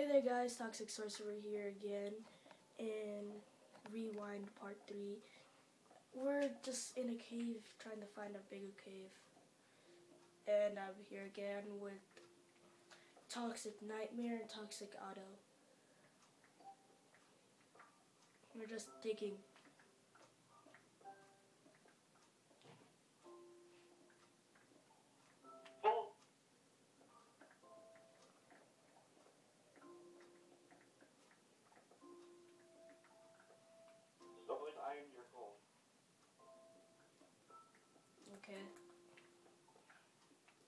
Hey there guys, Toxic Sorcerer here again in Rewind Part 3. We're just in a cave trying to find a bigger cave. And I'm here again with Toxic Nightmare and Toxic Auto. We're just digging. Okay.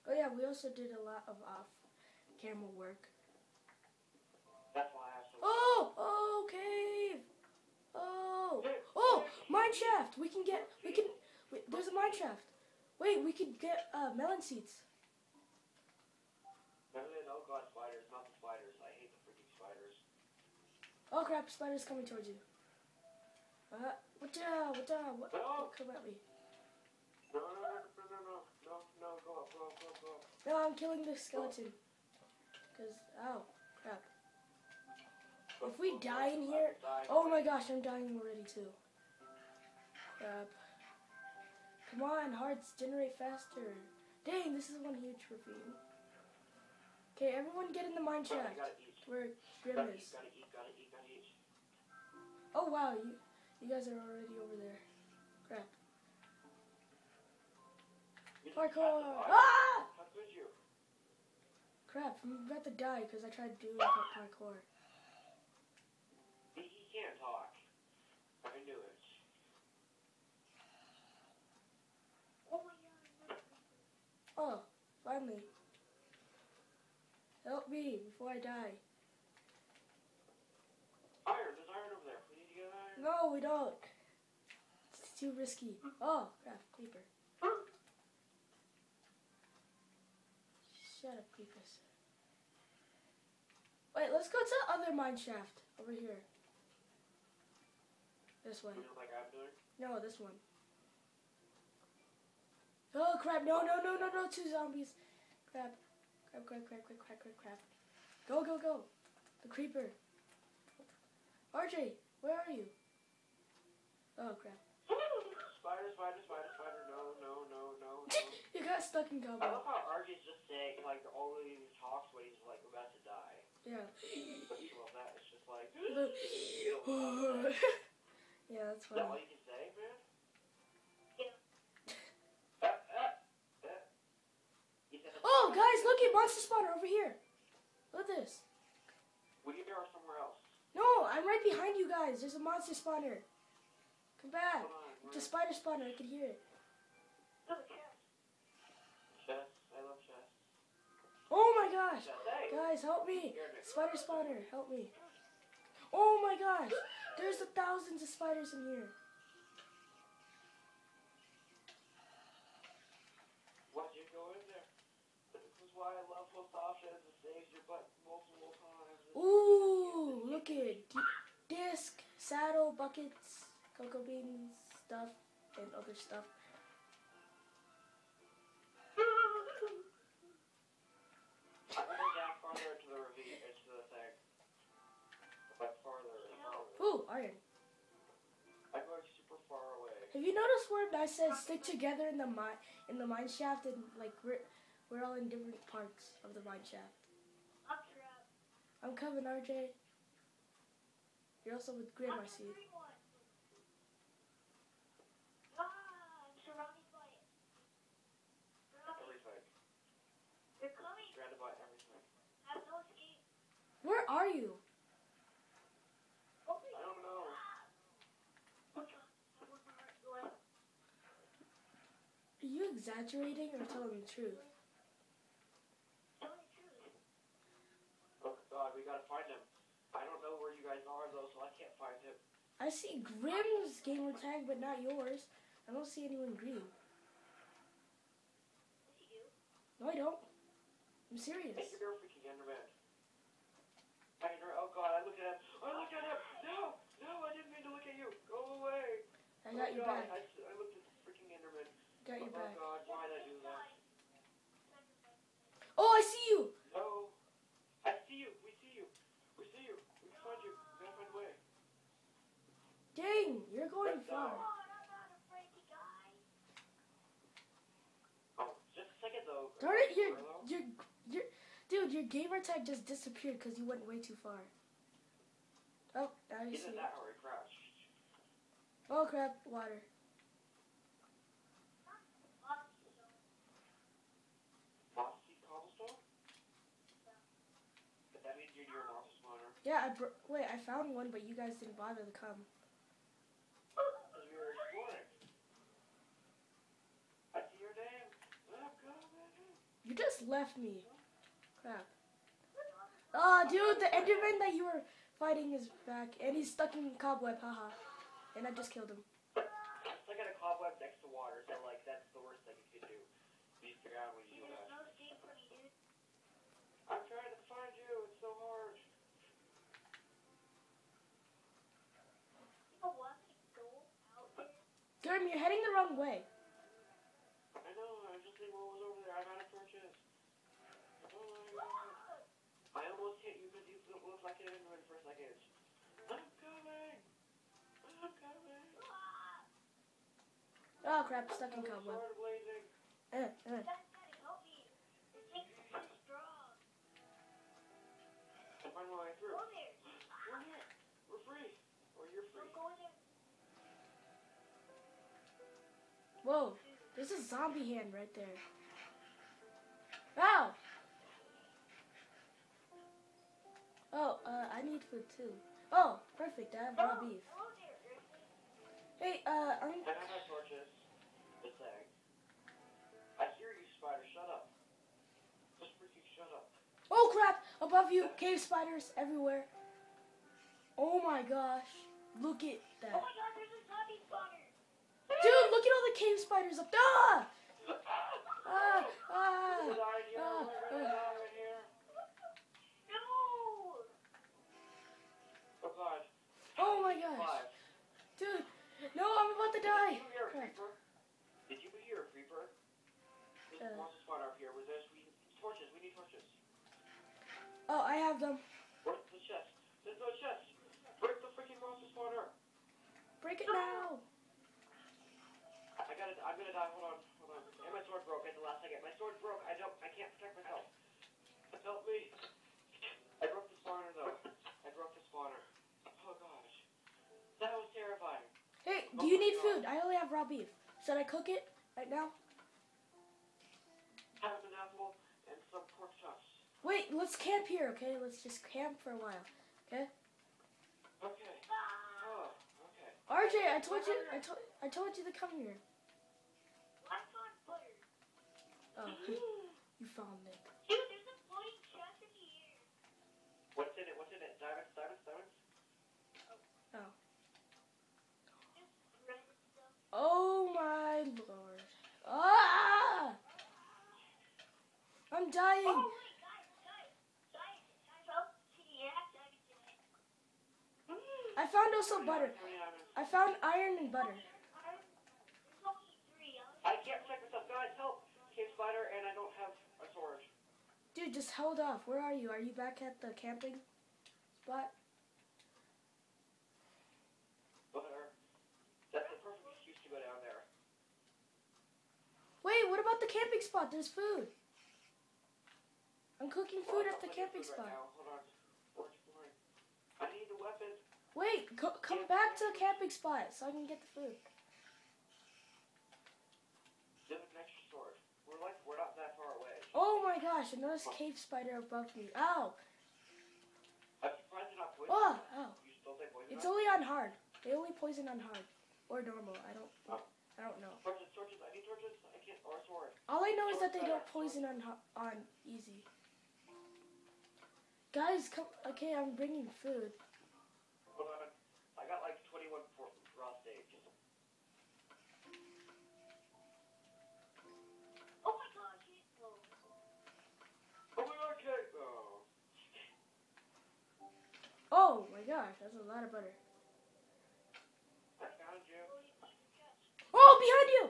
Oh yeah, we also did a lot of off camera work. That's why I have. Oh, oh, cave. Oh, oh, mine shaft. We can get, we can, wait, there's a mine shaft. Wait, we could get uh, melon seeds. No, no, God, spiders, not the spiders. I hate the freaking spiders. Oh crap, spider's coming towards you. Uh, what the, what the, what, No. come at me. No, no, no, no, no, no, go up, go up, go up, go up. No, I'm killing the skeleton. Cause, oh, crap. If we die in here, oh my gosh, I'm dying already too. Crap. Come on, hearts, generate faster. Dang, this is one huge ravine. Okay, everyone get in the mine shaft. Where Grim is. Oh wow, you you guys are already over there. Crap. Parkour! have to die. Ah! How could you? Crap, I'm about to die because I tried doing par- parkour. He, he can't talk. I knew it. Oh, finally. Help me before I die. Iron, there's iron over there. We need to get iron. No, we don't. It's too risky. Oh, crap, creeper. Shut up, creepers. Wait, let's go to the other mine shaft over here. This one. You know, like I'm doing. No, this one. Oh crap! No, no, no, no, no! Two zombies. Crap! Crap! Crap! Crap! Crap! Crap! Crap! Crap! Go! Go! Go! The creeper. RJ, where are you? Oh crap! Stuck in I combo. love how RJ's just saying, like, all always talks when he's, like, about to die. Yeah. But you love that. It's just like. yeah, that's Is that all funny. you can say, man? Uh, uh, uh. He said Oh, guys, look at monster spawner over here. Look at this. We are you there somewhere else. No, I'm right behind you guys. There's a monster spawner. Come back. Hold on. It's a spider spawner. I can hear it. Chess. I love chess. Oh my gosh. Guys, help me. Here it is. Spider spawner, help me. Oh my gosh. There's a thousands of spiders in here. Why'd you go in there? This is why I love options. It saves your butt multiple times. Ooh, look at disc, saddle, buckets, cocoa beans, stuff, and other stuff. Farther. Ooh. I'm going super far away. Have you noticed where I said stick together in the mine in the mine shaft and like we're we're all in different parts of the mine shaft. I'm coming, RJ. You're also with Grim, I see. Everything. Surrounded by everything. Where are you? I don't know. Are you exaggerating or telling the truth? Oh god, we gotta find him. I don't know where you guys are though, so I can't find him. I see Grim's gamer tag, but not yours. I don't see anyone green. No, I don't. I'm serious. Hey, you're freaking Enderman. Hey, you're- oh god, I looked at him. I looked at him. No, no, I didn't mean to look at you. Go away. I got oh your god, back. I, s- I looked at the freaking Enderman. Got your oh back. god, why did I do that? Oh, I see you. No. I see you. We see you. We see you. We can find you. We gotta find a way. Dang, you're going Let's far. go. Oh, just a second though. Darn it, your Hello? your your dude, your gamer tag just disappeared because you went way too far. Oh, I see. Isn't it. that how we crashed? Oh crap, water. Mossy cobblestone? But that means you're near a monster spawner. Yeah, I br- wait. I found one, but you guys didn't bother to come. Because we were exploring. I see your name. I'm coming. You just left me. Crap. Ah, dude, the Enderman that you were fighting is back, and he's stuck in cobweb. Haha. And I just killed him. It's like in a cobweb next to water, so like that's the worst thing you could do. Be drown when you do that. I'm trying to find you. It's so hard. Gurm, you're heading the wrong way. I know. I was just thinking what was over there. I'm out of torches. Oh my god. I almost hit you because you looked like an Enderman for a second. I'm coming. I'm coming. Oh crap, stuck in cobweb. eh. I find my way through. We're here. We're free. Or you're free. Whoa, there's a zombie hand right there. Ow! Oh, uh, I need food too. Oh, perfect, I have raw beef. Hey, uh, I'm... I have my torches. Just saying. I hear you, spider. Shut up. Just freaking shut up. Oh crap! Above you, cave spiders everywhere. Oh my gosh. Look at that. Dude, look at all the cave spiders up there! Ah! Ah! Ah! We're dying here. ah, ah. Have them. Where's the chest? There's no chest. Break the freaking monster spawner. Break it now. I gotta. I'm gonna die. Hold on. Hold on. And my sword broke at the last second. My sword broke. I don't. I can't protect myself. Help me. I broke the spawner though. I broke the spawner. Oh gosh. That was terrifying. Hey, do you need food? I only have raw beef. Should I cook it right now? Wait, let's camp here, okay? Let's just camp for a while. Okay. Oh. Okay. RJ, I told you, I told, I told you to come here. Oh, you found it. What's in it? What's in it? Diamonds. Diamonds. Diamonds. Oh Oh, my lord. Ah! I'm dying. I also butter. How many diamonds? I found iron and butter. I can't protect myself. Guys, help! Cave spider, and I don't have a sword. Dude, just hold off. Where are you? Are you back at the camping spot? Butter. That's the perfect excuse to go down there. Wait, what about the camping spot? There's food. I'm cooking food Well, at the camping spot. Right. I need a weapon. Wait, co- come back to the camping spot so I can get the food. Give an extra sword. We're like we're not that far away. Oh my gosh, another cave spider above me. Ow! I'm surprised you're not poisoned. Oh, ow. You still take poison? It's only on hard. They only poison on hard. Or normal. I don't oh. I don't know. torches, torches. I need torches. I can't. Or a sword. All I know is that they don't poison on on easy. Guys, come. Okay, I'm bringing food. Oh my gosh, that's a lot of butter. I found you. Oh, behind you!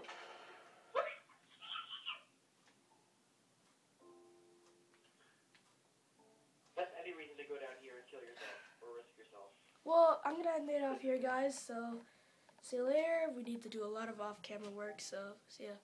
That's any reason to go down here and kill yourself or risk yourself. Well, I'm gonna end it off here, guys. So, see you later. We need to do a lot of off-camera work. So, see ya.